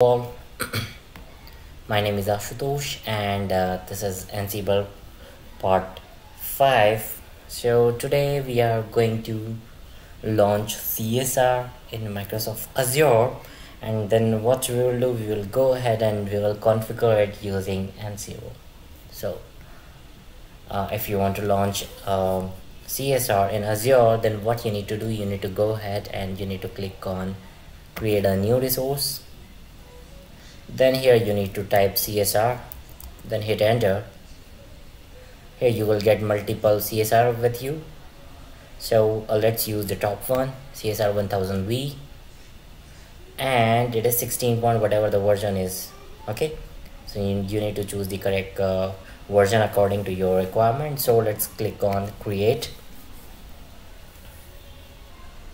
all my name is Ashutosh and uh, this is Ansible part 5 so today we are going to launch CSR in Microsoft Azure and then what we will do we will go ahead and we will configure it using Ansible so uh, if you want to launch uh, CSR in Azure then what you need to do you need to go ahead and you need to click on create a new resource then here you need to type CSR then hit enter. Here you will get multiple CSR with you. So uh, let's use the top one CSR 1000V and it is 16 point whatever the version is okay? So you, you need to choose the correct uh, version according to your requirement. So let's click on create.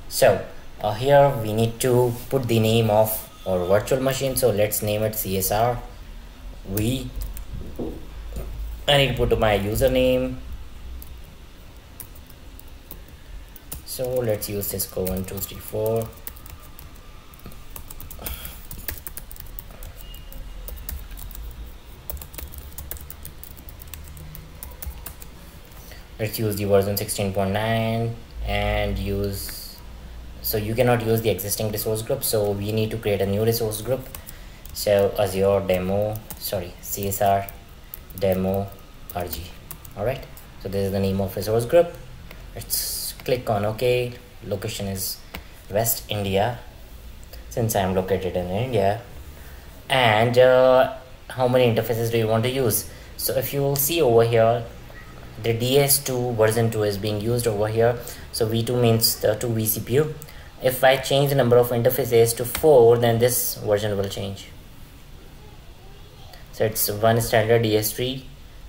So uh, here we need to put the name of or virtual machine so let's name it csr we i need to put my username. So let's use cisco 1234 let's use the version 16.9 and use so you cannot use the existing resource group. So we need to create a new resource group. So azure demo sorry csr demo rg all right. So this is the name of resource group. Let's click on ok. Location is west india. Since i am located in india. And uh, how many interfaces do you want to use? So if you will see over here the ds2 version 2 is being used over here. So v2 means the 2 vcpu if I change the number of interfaces to 4 then this version will change. So it's one standard DS3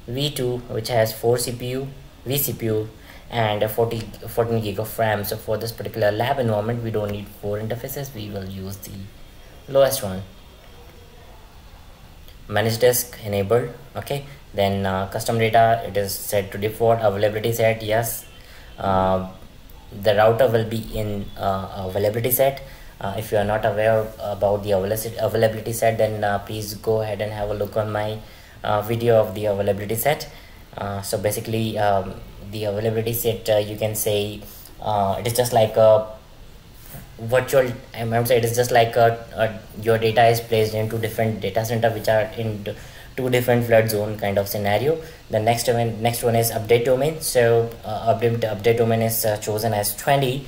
V2 which has 4 CPU vCPU and 40 14 gig of RAM. So for this particular lab environment we don't need 4 interfaces. We will use the lowest one. Manage disk enabled okay? Then uh, custom data it is set to default. Availability set yes. Uh, the router will be in uh, availability set. Uh, if you are not aware about the availability set then uh, please go ahead and have a look on my uh, video of the availability set. Uh, so basically um, the availability set uh, you can say it is just like a virtual I'm saying it is just like a, a, your data is placed into different data center which are in two different flood zone kind of scenario. The next one next one is update domain. So uh, update update domain is uh, chosen as 20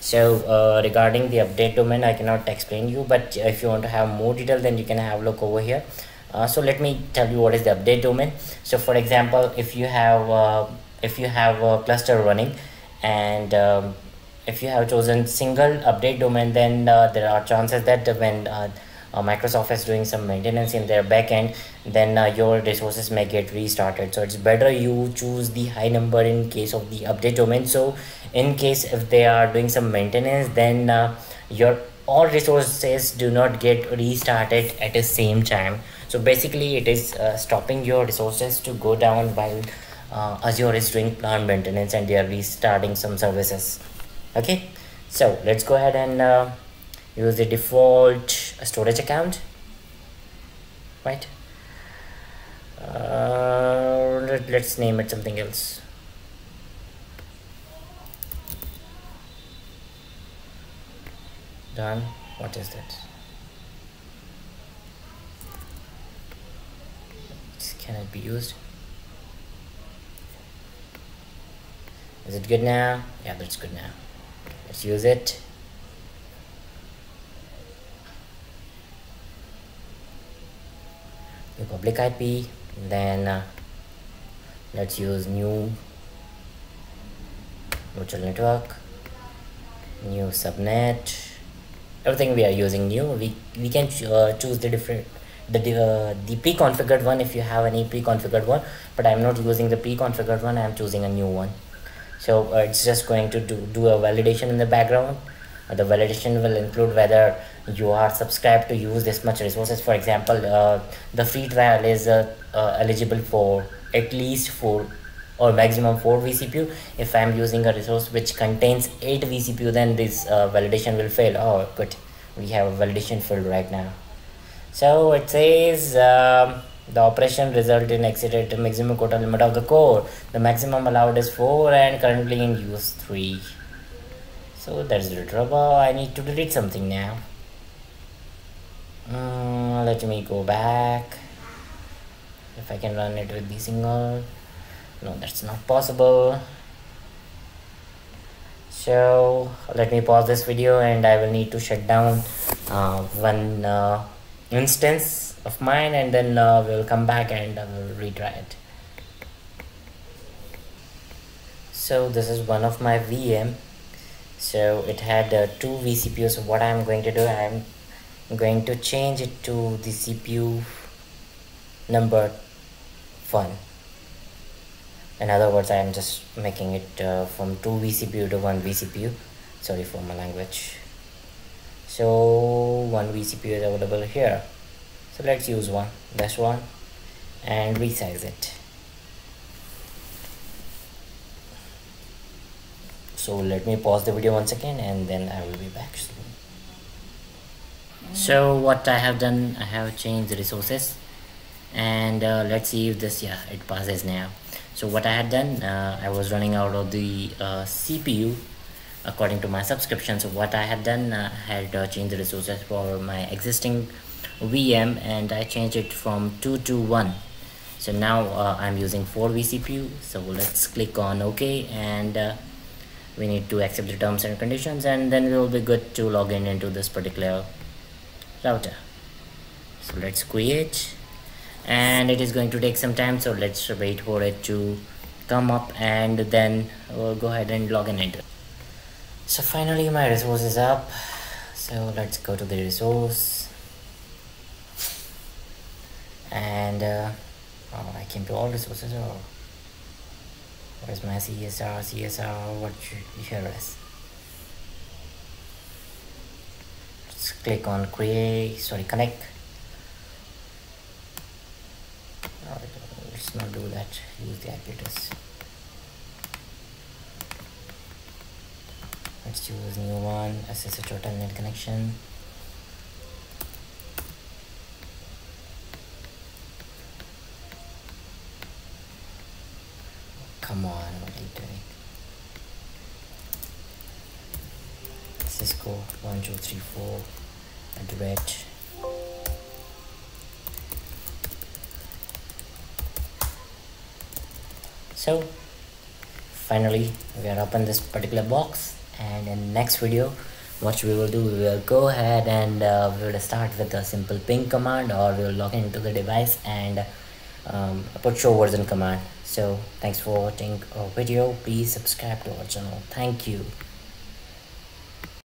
so uh, regarding the update domain i cannot explain you but if you want to have more detail then you can have look over here. Uh, so let me tell you what is the update domain. So for example if you have uh, if you have a cluster running and um, if you have chosen single update domain then uh, there are chances that when uh, Microsoft is doing some maintenance in their backend, then uh, your resources may get restarted. So it's better you choose the high number in case of the update domain. So in case if they are doing some maintenance, then uh, your all resources do not get restarted at the same time. So basically it is uh, stopping your resources to go down while uh, Azure is doing plant maintenance and they are restarting some services. Okay, so let's go ahead and uh, use the default storage account right? Uh, let, let's name it something else. Done. What is that? Can it be used. Is it good now? Yeah that's good now. Let's use it the public IP then uh, let's use new virtual network new subnet everything we are using new. We we can uh, choose the different the uh, the pre-configured one if you have any pre-configured one but i'm not using the pre-configured one i'm choosing a new one. So uh, it's just going to do, do a validation in the background. Uh, the validation will include whether you are subscribed to use this much resources for example uh, the free trial is uh, uh, eligible for at least 4 or maximum 4 vcpu if i'm using a resource which contains 8 vcpu then this uh, validation will fail. Oh good. We have a validation field right now. So it says um, the operation result in exceeded maximum quota limit of the core. The maximum allowed is 4 and currently in use 3 so that's the trouble. I need to delete something now uh, let me go back. If i can run it with the single. No that's not possible. So let me pause this video and I will need to shut down uh, one uh, instance of mine and then uh, we'll come back and I will retry it. So this is one of my VM so it had uh, two vCPUs so what I'm going to do I'm going to change it to the CPU number 1 in other words I am just making it uh, from 2 vCPU to 1 vCPU sorry for my language. So one vCPU is available here. So let's use one this one and resize it. So let me pause the video once again and then I will be back soon so what I have done I have changed the resources. And uh, let's see if this yeah it passes now. So what I had done uh, I was running out of the uh, CPU according to my subscription. So what I had done uh, I had uh, changed the resources for my existing VM and I changed it from 2 to 1 so now uh, I'm using 4 vCPU so let's click on OK and we need to accept the terms and conditions and then we will be good to log in into this particular router. So let's create. And it is going to take some time so let's wait for it to come up and then we'll go ahead and log in it. So finally my resource is up. So let's go to the resource. And uh, oh, I came to all resources. Or where's my CSR CSR what here is let's click on create sorry connect. Let's not do that use the IP address. Let's choose new one SSH total net connection. Come on what are you doing? Cisco 1234 at the so finally we are up in this particular box. And in next video what we will do we will go ahead and uh, we will start with a simple ping command or we will log into the device and um, put show version command. So thanks for watching our video. Please subscribe to our channel. Thank you